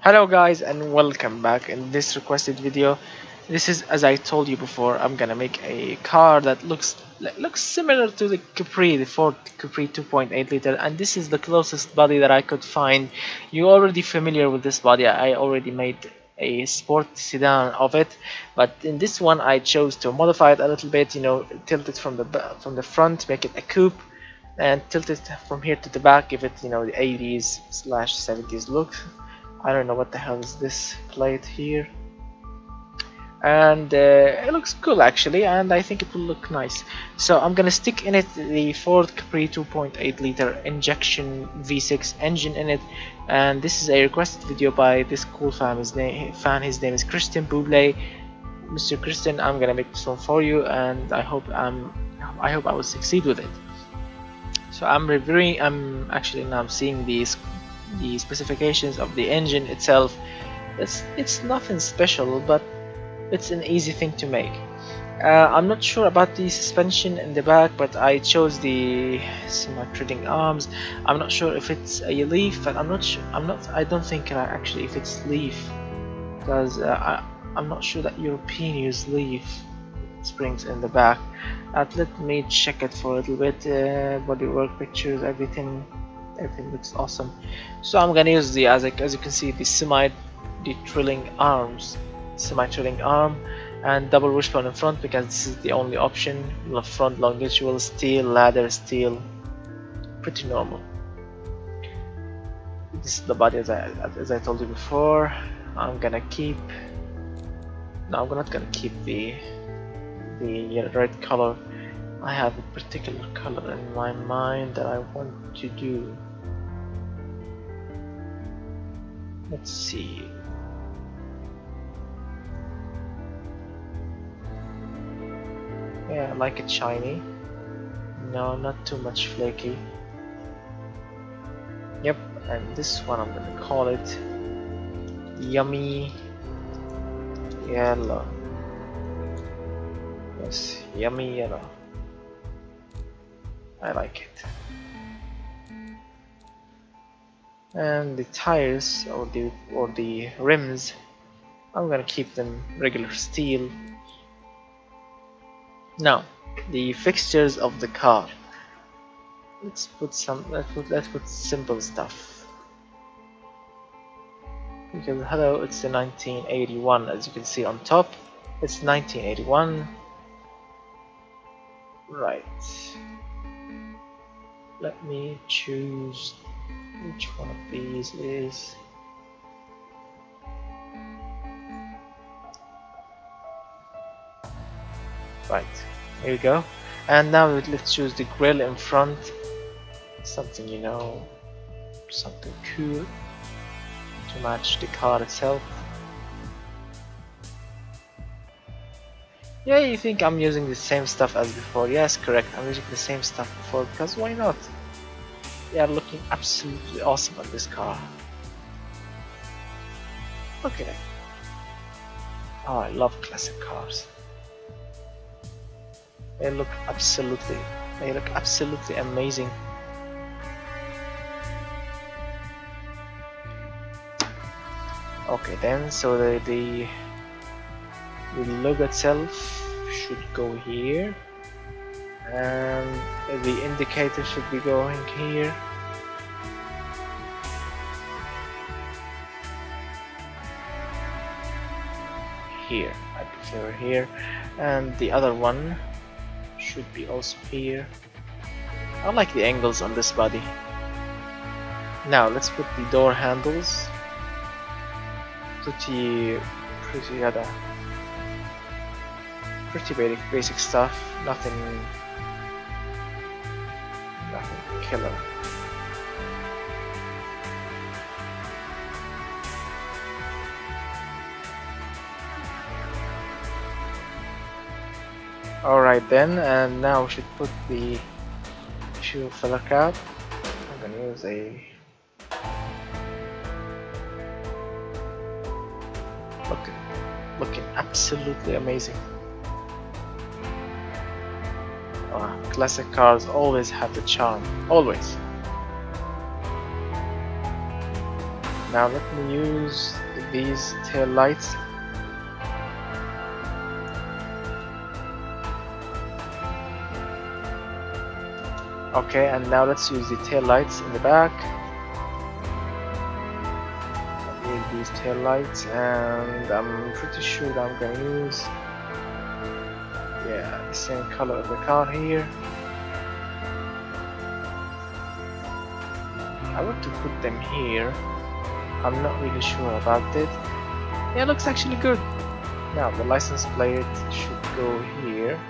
Hello guys and welcome back in this requested video. This is as I told you before I'm gonna make a car that looks looks similar to the Capri the Ford Capri 2.8 liter and this is the closest body that I could find. You're already familiar with this body. I already made a sport sedan of it but in this one I chose to modify it a little bit you know tilt it from the from the front make it a coupe and tilt it from here to the back give it you know the 80s slash 70s look I don't know what the hell is this plate here. And uh, it looks cool actually and I think it will look nice. So I'm gonna stick in it the Ford Capri 2.8 liter injection V6 engine in it. And this is a requested video by this cool fan. His name fan his name is Christian Bopple. Mr. Christian I'm gonna make this one for you and I hope I'm I hope I will succeed with it. So I'm reviewing I'm actually now I'm seeing these the specifications of the engine itself it's it's nothing special but it's an easy thing to make. Uh, I'm not sure about the suspension in the back but I chose the semi-trailing arms. I'm not sure if it's a leaf but I'm not sure I'm not I don't think uh, actually if it's leaf because uh, I, I'm not sure that European use leaf springs in the back. Uh, let me check it for a little bit uh, bodywork pictures everything everything looks awesome. So I'm gonna use the as, I, as you can see the semi the trailing arms semi trailing arm and double wishbone in front because this is the only option. Front longitudinal steel ladder steel pretty normal. This is the body as I, as I told you before. I'm gonna keep no I'm not gonna keep the the red color I have a particular color in my mind that I want to do. Let's see. Yeah I like it shiny. No not too much flaky. Yep and this one I'm gonna call it yummy yellow. Yes yummy yellow I like it. And the tires or the or the rims I'm gonna keep them regular steel. Now the fixtures of the car. Let's put some let's put, let's put simple stuff. Because hello it's the 1981 as you can see on top. It's 1981 right let me choose which one of these is. Right here we go. And now let's choose the grill in front. Something you know something cool to match the car itself yeah you think I'm using the same stuff as before? Yes correct. I'm using the same stuff before because why not? They are looking absolutely awesome on this car. Okay. Oh I love classic cars. They look absolutely they look absolutely amazing. Okay then so the, the the logo itself should go here. And the indicator should be going here. Here I prefer here. And the other one should be also here. I like the angles on this body. Now let's put the door handles. Pretty pretty other pretty basic basic stuff nothing nothing killer Alright then, and now we should put the shoe filler cap. I'm gonna use a looking looking absolutely amazing. Oh, classic cars always have the charm, always. now let me use these tail lights. Okay and now let's use the tail lights in the back. Use these tail lights and I'm pretty sure that I'm gonna use same color of the car here. I want to put them here. I'm not really sure about it. Yeah it looks actually good. Now the license plate should go here.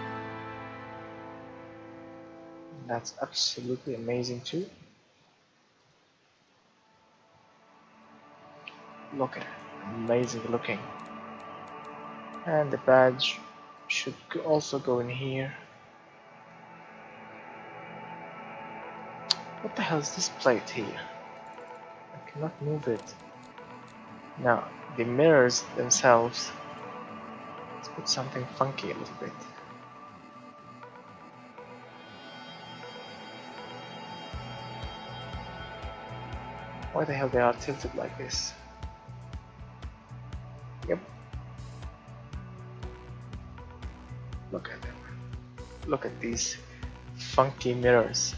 That's absolutely amazing too. Look at it amazing looking. And the badge should also go in here. What the hell is this plate here? I cannot move it. Now the mirrors themselves let's put something funky a little bit. Why the hell they are tilted like this? Look at these funky mirrors.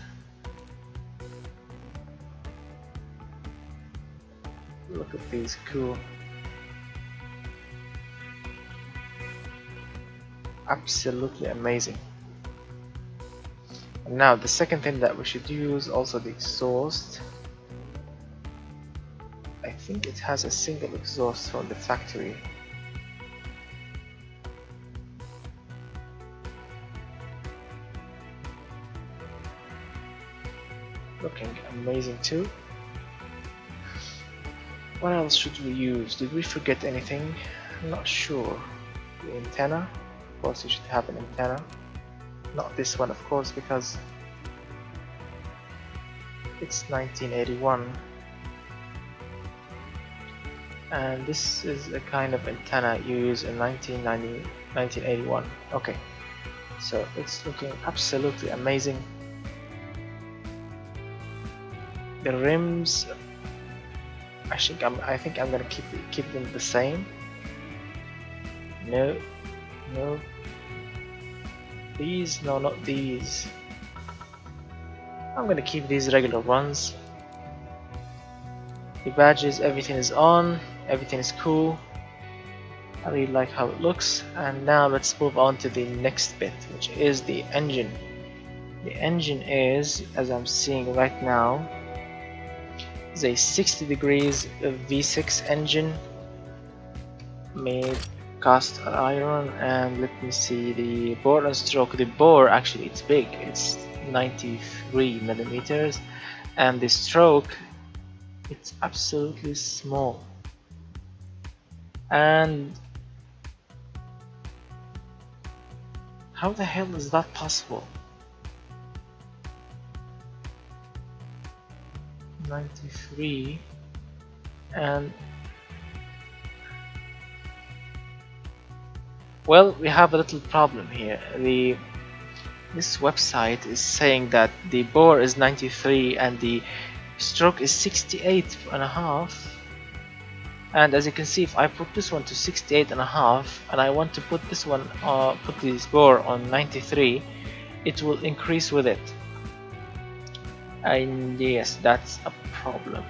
Look at these cool. Absolutely amazing. Now the second thing that we should use also the exhaust I think it has a single exhaust from the factory. Amazing too. What else should we use? Did we forget anything? I'm not sure. The antenna? Of course you should have an antenna. Not this one of course because it's 1981 and this is a kind of antenna you use in 1990 1981 okay so it's looking absolutely amazing the rims I think I'm I think I'm gonna keep keep them the same. No no. These no not these. I'm gonna keep these regular ones. The badges everything is on everything is cool. I really like how it looks. And now let's move on to the next bit which is the engine. The engine is as I'm seeing right now is a 60 degrees V6 engine made cast iron and let me see the bore and stroke the bore actually it's big. It's 93 millimeters and the stroke it's absolutely small. And how the hell is that possible 93 and well we have a little problem here. The this website is saying that the bore is 93 and the stroke is 68 and a half. And as you can see if I put this one to 68 and a half and I want to put this one uh, put this bore on 93 it will increase with it and yes that's a problem.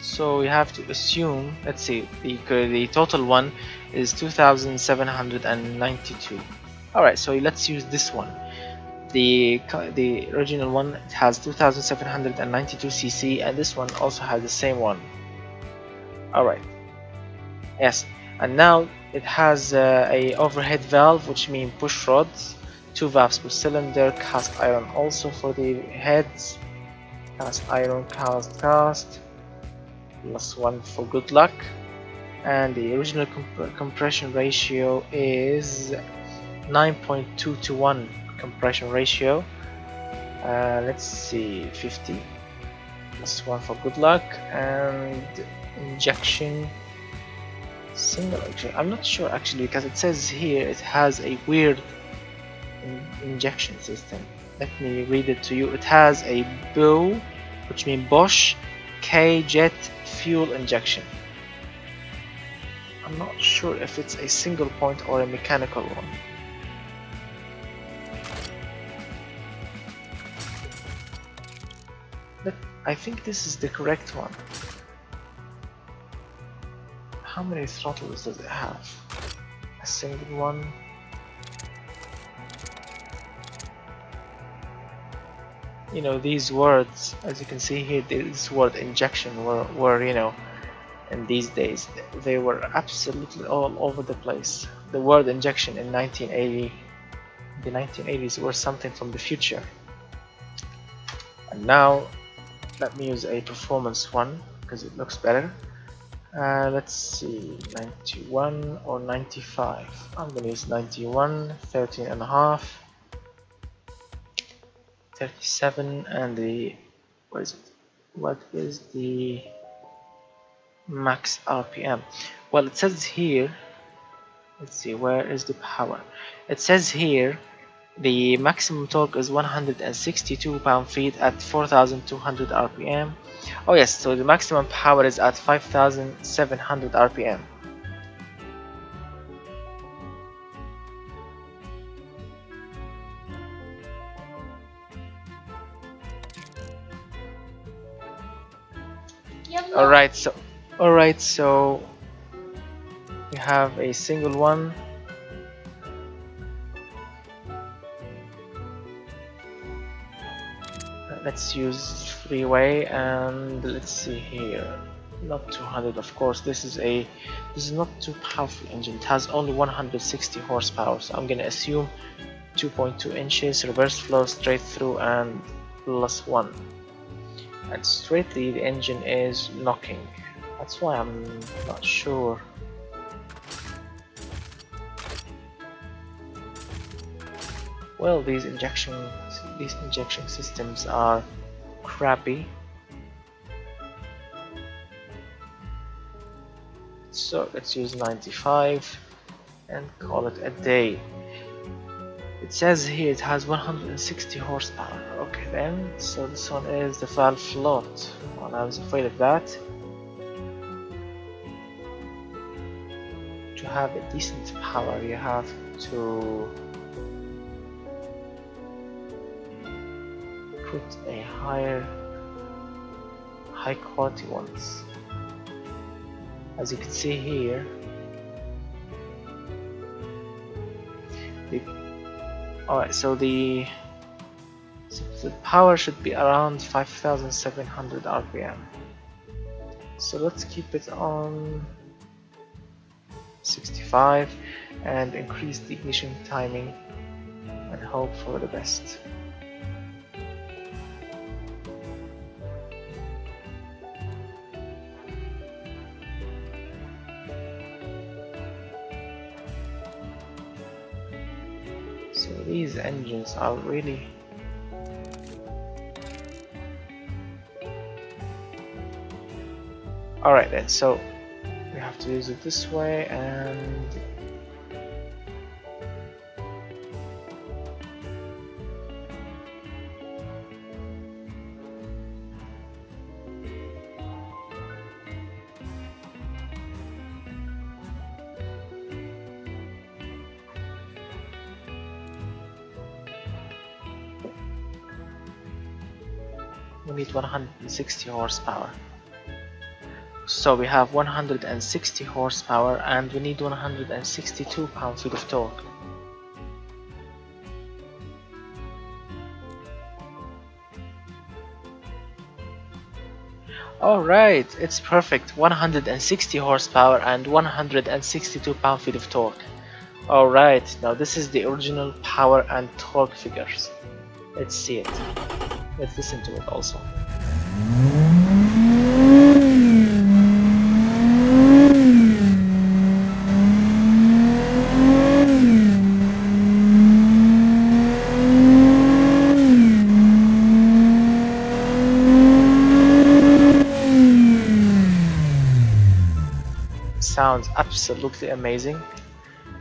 So we have to assume let's see the, the total one is 2792 alright so let's use this one. The the original one has 2792 cc and this one also has the same one. Alright yes and now it has uh, a overhead valve which means push rods two valves per cylinder cast iron also for the heads cast iron cast cast plus one for good luck. And the original comp compression ratio is 9.2 to 1 compression ratio. Uh, let's see 50 plus one for good luck and injection. Single injection. I'm not sure actually because it says here it has a weird injection system let me read it to you it has a bow which means Bosch K jet fuel injection. I'm not sure if it's a single point or a mechanical one. But I think this is the correct one. How many throttles does it have? A single one? You know these words as you can see here this word injection were, were you know in these days they were absolutely all over the place. The word injection in 1980 the 1980s were something from the future. And now let me use a performance one because it looks better. Uh, let's see 91 or 95 I'm gonna use 91 13 and a half 37 and the what is it? What is the max RPM well it says here let's see where is the power? It says here the maximum torque is 162 pound-feet at 4200 RPM oh yes so the maximum power is at 5700 RPM Alright, so alright, so we have a single one. Let's use freeway and let's see here. Not 200 of course, this is a this is not too powerful engine. It has only 160 horsepower, so I'm gonna assume 2.2 inches, reverse flow, straight through and plus one and straightly the engine is knocking. That's why I'm not sure. Well these injection these injection systems are crappy so let's use 95 and call it a day it says here it has 160 horsepower. Okay then. So this one is the valve float well I was afraid of that. To have a decent power you have to put a higher high quality ones. As you can see here Alright, so the so the power should be around 5700 RPM. So let's keep it on 65 and increase the ignition timing and hope for the best. Engines are really alright then so we have to use it this way and we need 160 horsepower so we have 160 horsepower and we need 162 pound-feet of torque Alright, it's perfect. 160 horsepower and 162 pound-feet of torque. Alright, now this is the original power and torque figures. Let's see it. Let's listen to it also. Sounds absolutely amazing.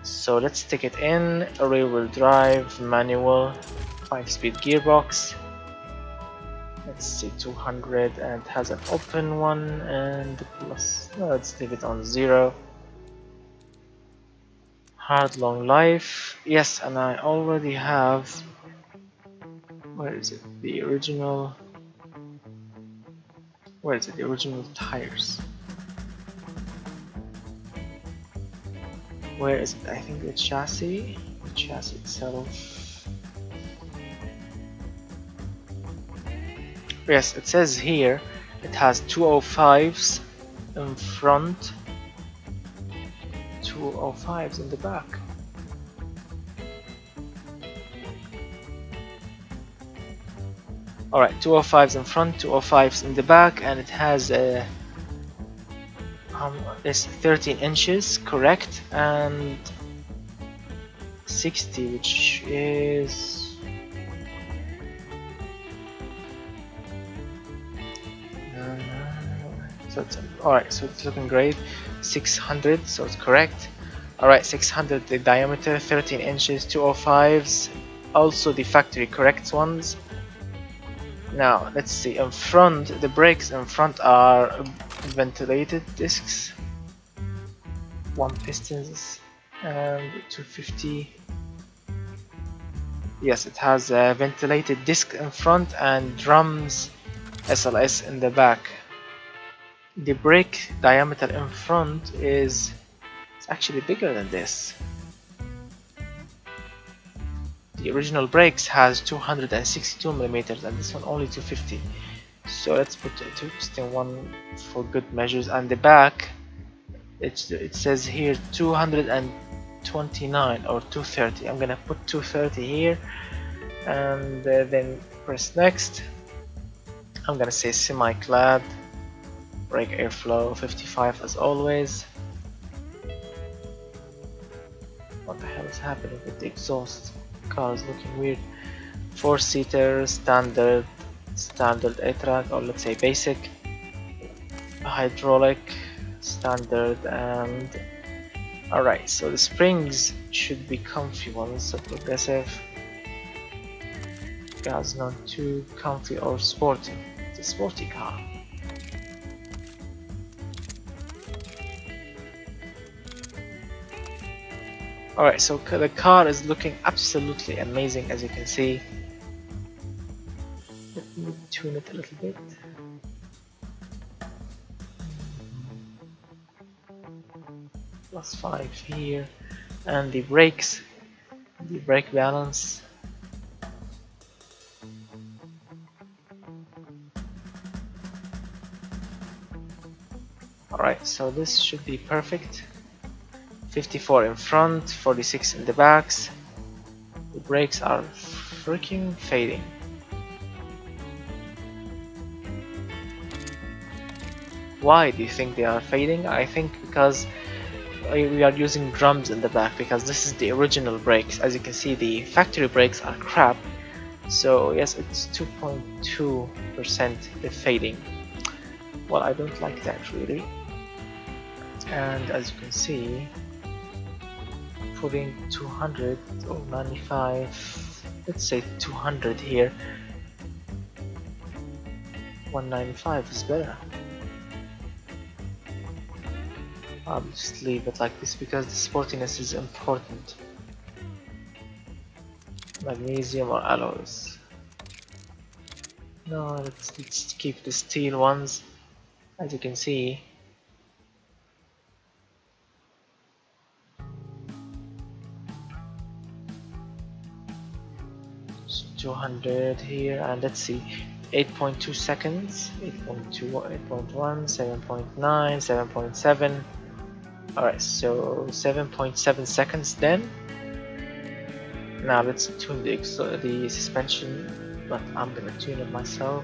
So let's take it in, rear wheel drive, manual, 5 speed gearbox, let's see 200 and has an open one and plus let's leave it on zero. Hard long life. Yes and I already have where is it? The original where is it? The original tires. Where is it? I think the chassis the chassis itself yes it says here it has 205s in front 205s in the back. Alright 205s in front 205s in the back and it has a um, it's 13 inches correct? And 60 which is so it's alright so it's looking great 600 so it's correct. Alright 600 the diameter 13 inches 205s also the factory correct ones. Now let's see in front the brakes in front are ventilated discs. One pistons and 250 yes it has a ventilated disc in front and drums SLS in the back the brake diameter in front is actually bigger than this. The original brakes has 262 millimeters and this one only 250. So let's put a two piston one for good measures and the back it, it says here 229 or 230. I'm gonna put 230 here and uh, then press next. I'm gonna say semi-clad brake airflow 55 as always. What the hell is happening with the exhaust? Car is looking weird. Four seater standard standard A-track or let's say basic. Hydraulic standard and alright so the springs should be comfy ones so progressive. Gas not too comfy or sporty. It's a sporty car Alright, so the car is looking absolutely amazing as you can see. Let me tune it a little bit. Plus 5 here. And the brakes, the brake balance. Alright, so this should be perfect. 54 in front, 46 in the backs. The brakes are freaking fading. Why do you think they are fading? I think because uh, we are using drums in the back because this is the original brakes. As you can see the factory brakes are crap. So yes, it's 2.2% fading. Well, I don't like that really. And as you can see, putting 200 or 95 let's say 200 here. 195 is better. I'll just leave it like this because the sportiness is important. Magnesium or alloys. No let's, let's keep the steel ones. As you can see 200 here and let's see 8.2 seconds 8.2 8.1 7.9 7.7 alright so 7.7 seconds then. Now let's tune the, the suspension but I'm gonna tune it myself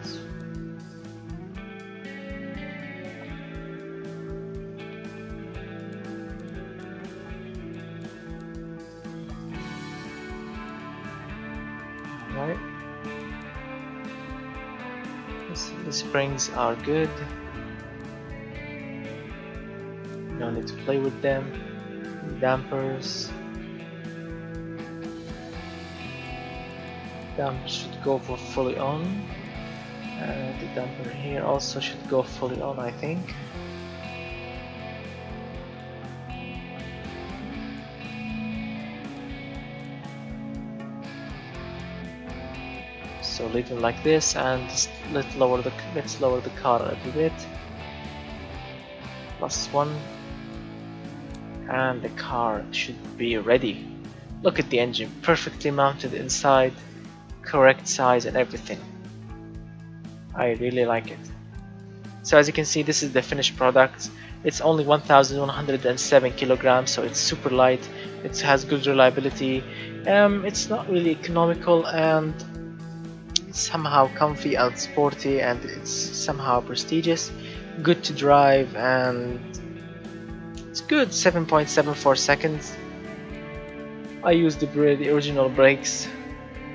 springs are good. No need to play with them. Dampers. Dampers should go for fully on. And the damper here also should go fully on I think so leave them like this and let's lower the let's lower the car a little bit. Plus one. And the car should be ready. Look at the engine perfectly mounted inside correct size and everything. I really like it. So as you can see this is the finished product. It's only 1107 kilograms so it's super light. It has good reliability. Um, it's not really economical and it's somehow comfy and sporty and it's somehow prestigious. Good to drive and it's good 7.74 seconds. I use the, the original brakes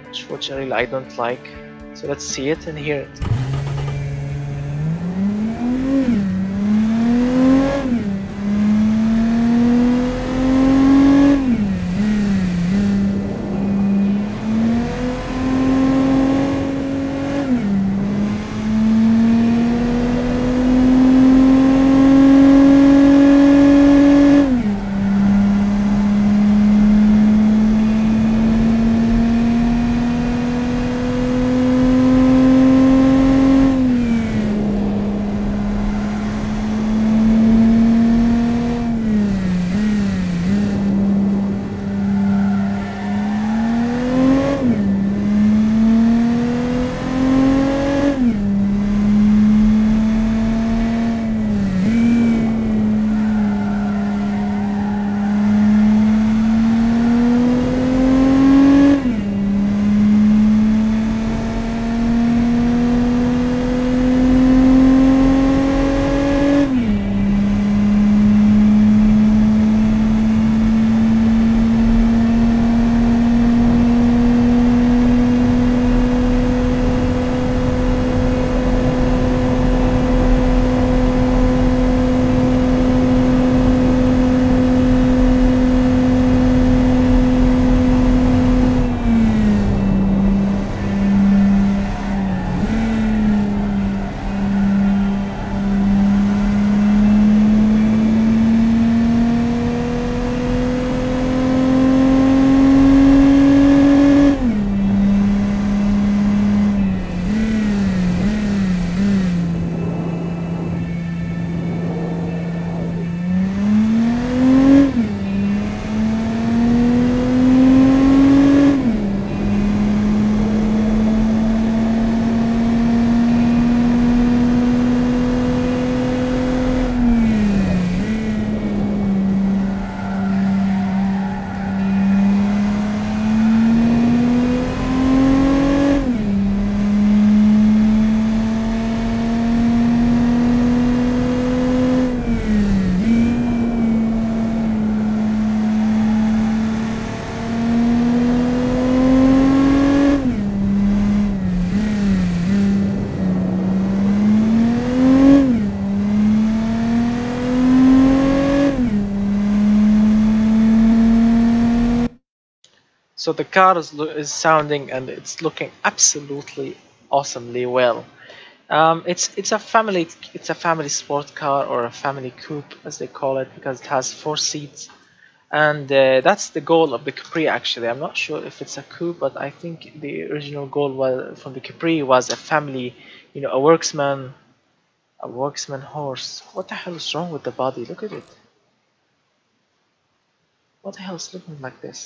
which fortunately I don't like. So let's see it and hear it so the car is, is sounding and it's looking absolutely awesomely well. Um, it's it's a family it's a family sport car or a family coupe as they call it because it has four seats. And uh, that's the goal of the Capri actually. I'm not sure if it's a coupe but I think the original goal was from the Capri was a family you know a worksman a worksman horse. What the hell is wrong with the body? Look at it. What the hell is looking like this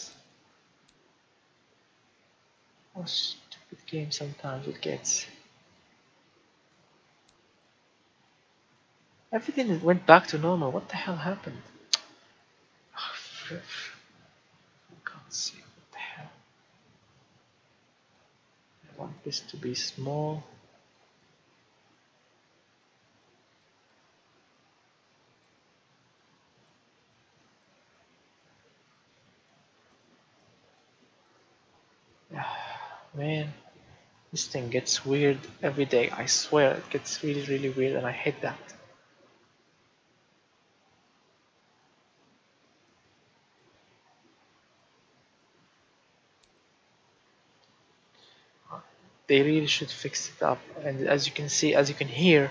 Stupid game sometimes it gets. Everything went back to normal. What the hell happened? Oh, can't see what the hell. I want this to be small. Man, this thing gets weird every day. I swear it gets really, really weird and I hate that. they really should fix it up and as you can see as you can hear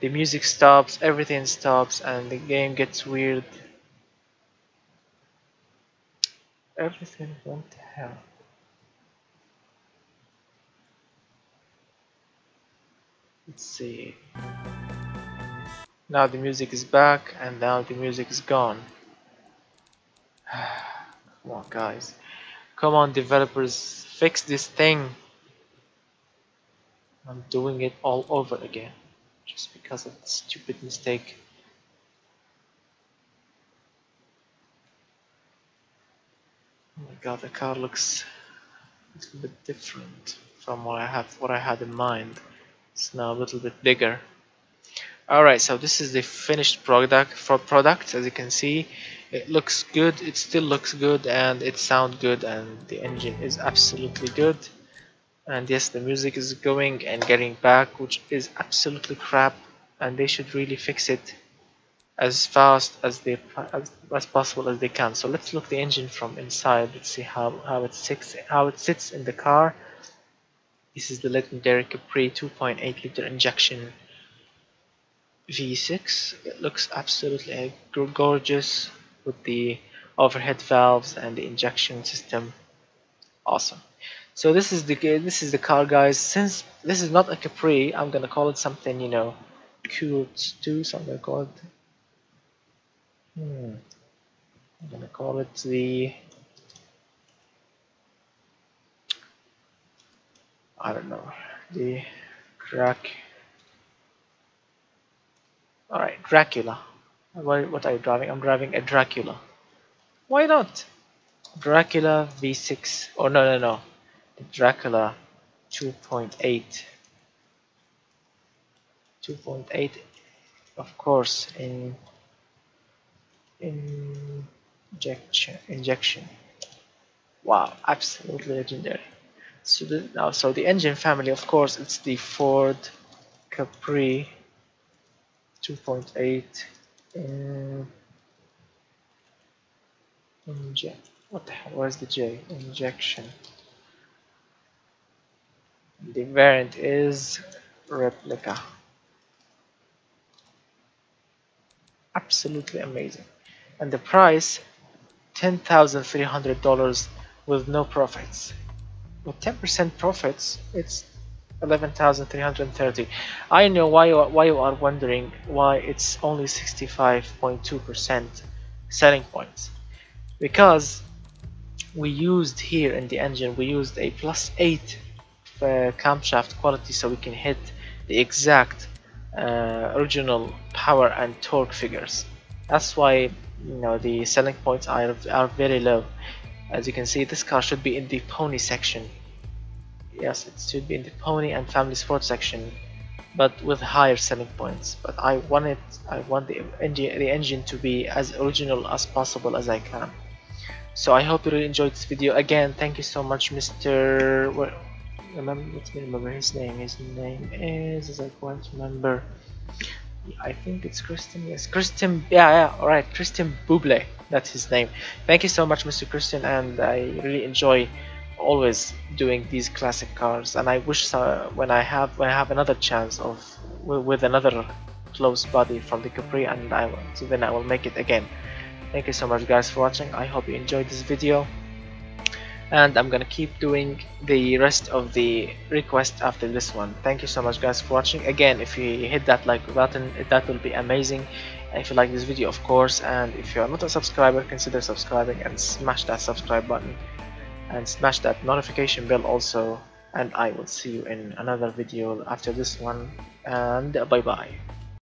the music stops everything stops and the game gets weird everything went to hell let's see. Now the music is back and now the music is gone. Come on guys. Come on developers. Fix this thing. I'm doing it all over again just because of the stupid mistake. Oh my god the car looks a little bit different from what I have what I had in mind it's now a little bit bigger. Alright so this is the finished product for product. As you can see it looks good. It still looks good and it sounds good and the engine is absolutely good. And yes the music is going and getting back which is absolutely crap and they should really fix it as fast as they as, as possible as they can. So let's look the engine from inside. Let's see how how it sits how it sits in the car this is the legendary Capri 2.8 liter injection V6 it looks absolutely gorgeous with the overhead valves and the injection system. Awesome. So this is the this is the car guys. Since this is not a Capri I'm gonna call it something you know cool too so I'm gonna call it hmm, I'm gonna call it the I don't know. The Drac alright Dracula. What are you driving? I'm driving a Dracula. Why not? Dracula V6 oh no no no. The Dracula 2.8 2.8 of course in injection injection. Wow absolutely legendary so the, now so the engine family of course it's the Ford Capri 2.8 in uh, inject what the hell where's the J? Injection. The variant is replica. Absolutely amazing. And the price $10,300 with no profits with 10% profits it's 11,330 I know why you, are, why you are wondering why it's only 65.2% selling points. Because we used here in the engine we used a plus 8 uh, camshaft quality so we can hit the exact uh, original power and torque figures. That's why you know the selling points are, are very low as you can see this car should be in the pony section. Yes it should be in the pony and family sport section but with higher selling points. But I want it I want the engine the engine to be as original as possible as I can. So I hope you really enjoyed this video. Again thank you so much Mr remember let me remember his name. His name is as I can't remember. I think it's Christian yes Christian yeah yeah alright Christian Bopple that's his name. Thank you so much Mr. Christian and I really enjoy always doing these classic cars. And I wish uh, when I have when I have another chance of with another close body from the Capri and I so then I will make it again. Thank you so much guys for watching. I hope you enjoyed this video. And I'm gonna keep doing the rest of the request after this one. Thank you so much guys for watching. Again if you hit that like button that will be amazing if you like this video of course and if you are not a subscriber consider subscribing and smash that subscribe button. And smash that notification bell also and I will see you in another video after this one and bye bye